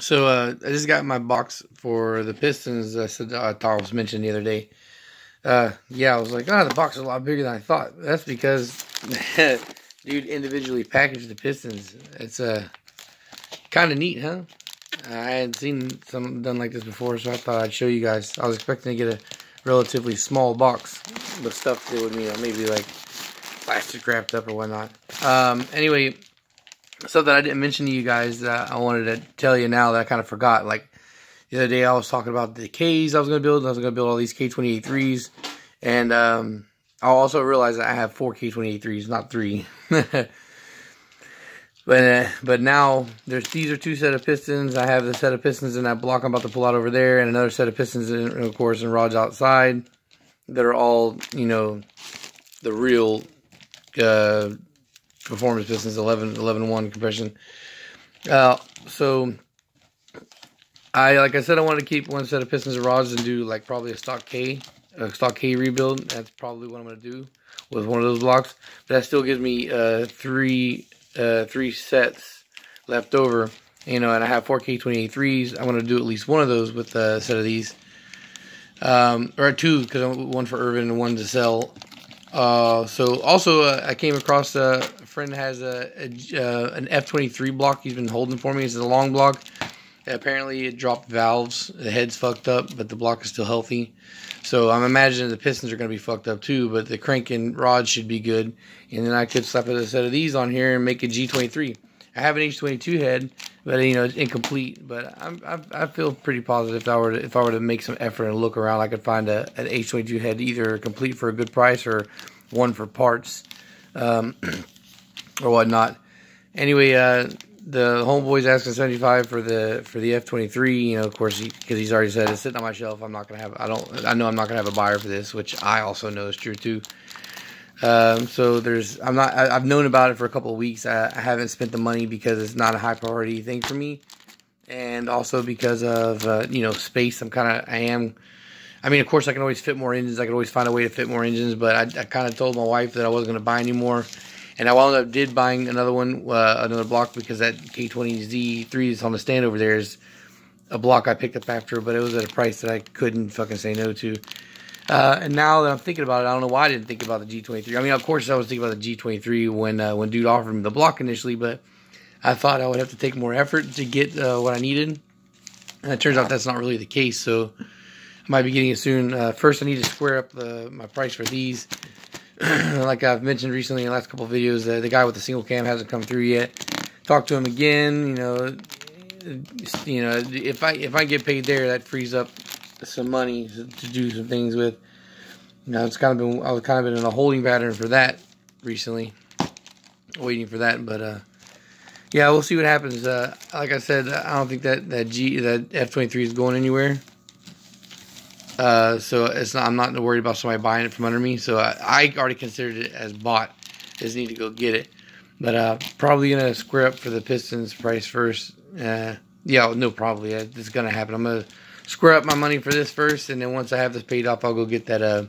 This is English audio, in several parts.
So uh, I just got my box for the Pistons. I said uh, mentioned the other day. Uh, yeah, I was like, oh, the box is a lot bigger than I thought. That's because, dude, individually packaged the Pistons. It's uh, kind of neat, huh? I hadn't seen something done like this before, so I thought I'd show you guys. I was expecting to get a relatively small box with stuff that would, you know, maybe like plastic wrapped up or whatnot. Um, anyway, something I didn't mention to you guys that I wanted to tell you now that I kind of forgot. Like the other day, I was talking about the Ks I was going to build. I was going to build all these K283s, and um, I also realized that I have four K283s, not three. but uh, but now there's these are two set of pistons. I have the set of pistons in that block I'm about to pull out over there, and another set of pistons, in, of course, and rods outside that are all you know the real uh, performance pistons 11 11 1 compression. Uh, so I like I said I wanted to keep one set of pistons and rods and do like probably a stock K a stock K rebuild. That's probably what I'm gonna do with one of those blocks. That still gives me uh, three uh, three sets left over you know and I have four K283s I'm gonna do at least one of those with a set of these. Um, or two because i want one for Irvin and one to sell. Uh, so also uh, I came across a friend has a, a uh, an F23 block he's been holding for me. It's a long block. Apparently it dropped valves. The head's fucked up, but the block is still healthy. So I'm imagining the pistons are going to be fucked up too, but the crank and rod should be good. And then I could slap a set of these on here and make a G23. I have an H22 head, but you know it's incomplete. But I'm, I, I feel pretty positive if I were to, if I were to make some effort and look around, I could find a an H22 head either complete for a good price or one for parts um, or whatnot. Anyway, uh, the homeboys asking 75 for the for the F23. You know, of course, because he, he's already said it's sitting on my shelf. I'm not gonna have. I don't. I know I'm not gonna have a buyer for this, which I also know is true too. Um, so there's, I'm not, I, have known about it for a couple of weeks. I, I, haven't spent the money because it's not a high priority thing for me. And also because of, uh, you know, space, I'm kind of, I am, I mean, of course I can always fit more engines. I can always find a way to fit more engines, but I, I kind of told my wife that I wasn't going to buy anymore. And I wound up did buying another one, uh, another block because that K20Z3 is on the stand over there is a block I picked up after, but it was at a price that I couldn't fucking say no to. Uh, and now that I'm thinking about it, I don't know why I didn't think about the G23. I mean, of course, I was thinking about the G23 when uh, when dude offered me the block initially, but I thought I would have to take more effort to get uh, what I needed. And it turns out that's not really the case. So I might be getting it soon. Uh, first, I need to square up the, my price for these. like I've mentioned recently in the last couple videos, the guy with the single cam hasn't come through yet. Talk to him again. You know, you know, if I if I get paid there, that frees up some money to, do some things with. You know, it's kind of been I was kind of been in a holding pattern for that recently, waiting for that. But uh, yeah, we'll see what happens. Uh, like I said, I don't think that that G that F twenty three is going anywhere. Uh, so it's not, I'm not worried about somebody buying it from under me. So I, I already considered it as bought. Just need to go get it. But uh, probably gonna square up for the Pistons price first. Uh, yeah, no, probably it's gonna happen. I'm gonna square up my money for this first, and then once I have this paid off, I'll go get that uh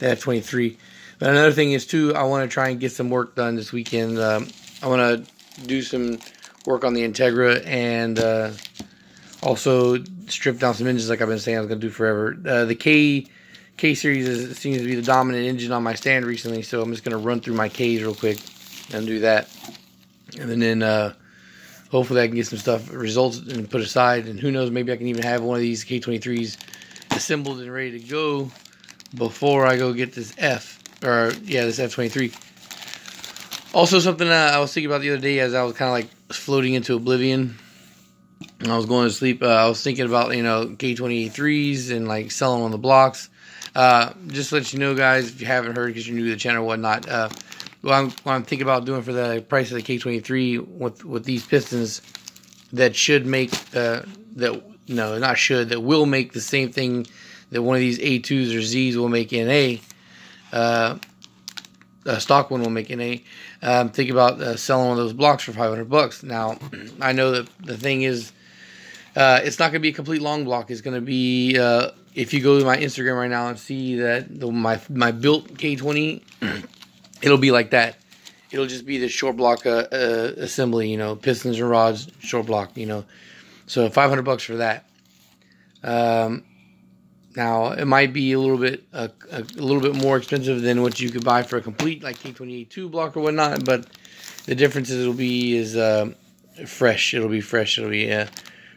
that 23. But another thing is too, I want to try and get some work done this weekend. Um, I want to do some work on the Integra and uh, also strip down some engines like I've been saying I was gonna do forever. Uh, the K K series is, seems to be the dominant engine on my stand recently, so I'm just gonna run through my Ks real quick and do that, and then. Uh, hopefully I can get some stuff results and put aside. And who knows, maybe I can even have one of these K23s assembled and ready to go before I go get this F or yeah, this F23. Also, something I was thinking about the other day as I was kind of like floating into oblivion. I was going to sleep. Uh, I was thinking about you know K23s and like selling on the blocks. Uh, just to let you know, guys, if you haven't heard because you're new to the channel or whatnot, uh, what I'm, what I'm thinking about doing for the price of the K23 with with these pistons that should make uh, that no not should that will make the same thing that one of these A2s or Zs will make in a uh, a stock one will make in um, thinking about uh, selling one of those blocks for 500 bucks. Now I know that the thing is. Uh, it's not going to be a complete long block. It's going to be uh, if you go to my Instagram right now and see that the, my my built K20 it'll be like that. It'll just be the short block uh, uh, assembly, you know, pistons and rods, short block, you know. So 500 bucks for that. Um, now it might be a little bit a, a, little bit more expensive than what you could buy for a complete like K28 block or whatnot, but the difference is it'll be is uh, fresh. It'll be fresh. It'll be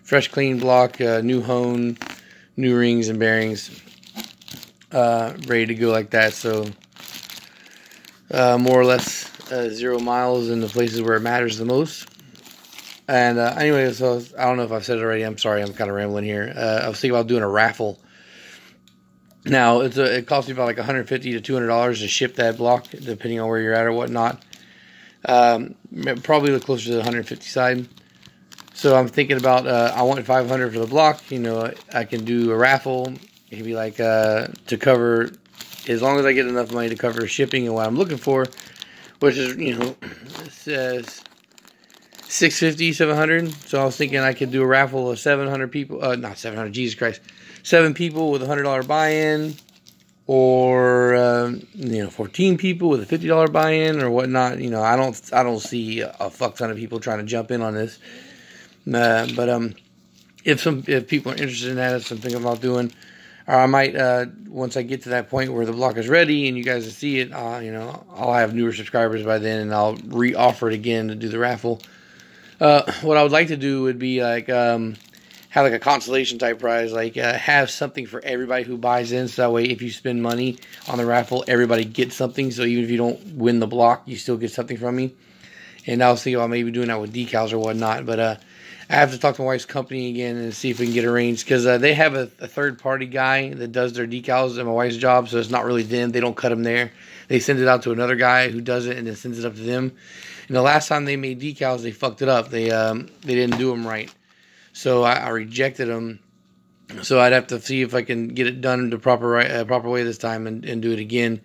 fresh, clean block, uh, new hone, new rings and bearings, uh, ready to go like that. So uh, more or less uh, zero miles in the places where it matters the most. And uh, anyway, so I don't know if I've said it already. I'm sorry, I'm kind of rambling here. Uh, I was thinking about doing a raffle. Now it's a, it costs me about like 150 to 200 dollars to ship that block, depending on where you're at or whatnot. Um, probably the closer to the 150 side. So I'm thinking about uh, I want 500 for the block. You know, I can do a raffle. It'd be like uh, to cover as long as I get enough money to cover shipping and what I'm looking for, which is you know says 650 700 so i was thinking i could do a raffle of 700 people uh not 700 jesus christ seven people with a hundred dollar buy-in or um, you know 14 people with a $50 buy-in or whatnot you know i don't i don't see a fuck ton of people trying to jump in on this uh, but um if some if people are interested in that it's something about doing or I might uh, once I get to that point where the block is ready and you guys see it, uh, you know, I'll have newer subscribers by then, and I'll re-offer it again to do the raffle. Uh, what I would like to do would be like um, have like a consolation type prize, like uh, have something for everybody who buys in. So that way, if you spend money on the raffle, everybody gets something. So even if you don't win the block, you still get something from me. And I was thinking about maybe doing that with decals or whatnot. But uh, I have to talk to my wife's company again and see if we can get arranged because uh, they have a, a, third party guy that does their decals at my wife's job. So it's not really them. They don't cut them there. They send it out to another guy who does it and then sends it up to them. And the last time they made decals, they fucked it up. They um, they didn't do them right, so I, I, rejected them. So I'd have to see if I can get it done the proper uh, proper way this time and, and do it again.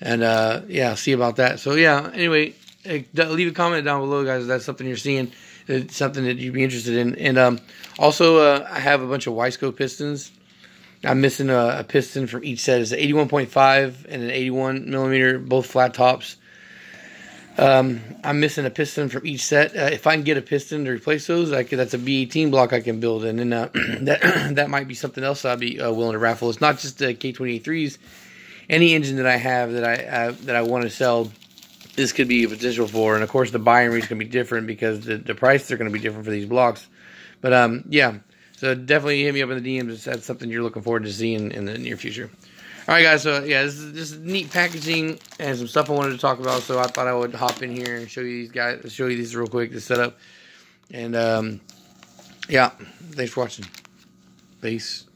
And uh, yeah, see about that. So yeah, anyway, leave a comment down below, guys. If that's something you're seeing. It's something that you'd be interested in. And um, also, uh, I have a bunch of Wiseco pistons. I'm missing a, a piston from each set. It's an 81.5 and an 81 millimeter, both flat tops. Um, I'm missing a piston from each set. Uh, if I can get a piston to replace those, I could, that's a B18 block I can build, and then uh, that that might be something else I'd be uh, willing to raffle. It's not just the K23s. Any engine that I have that I uh, that I want to sell, this could be a potential for. And of course, the buying rate is going to be different because the, the prices are going to be different for these blocks. But um, yeah, so definitely hit me up in the DMs if that's something you're looking forward to seeing in the near future. All right, guys. So yeah, this is just neat packaging and some stuff I wanted to talk about. So I thought I would hop in here and show you these guys, show you these real quick the setup. And um, yeah, thanks for watching. Peace.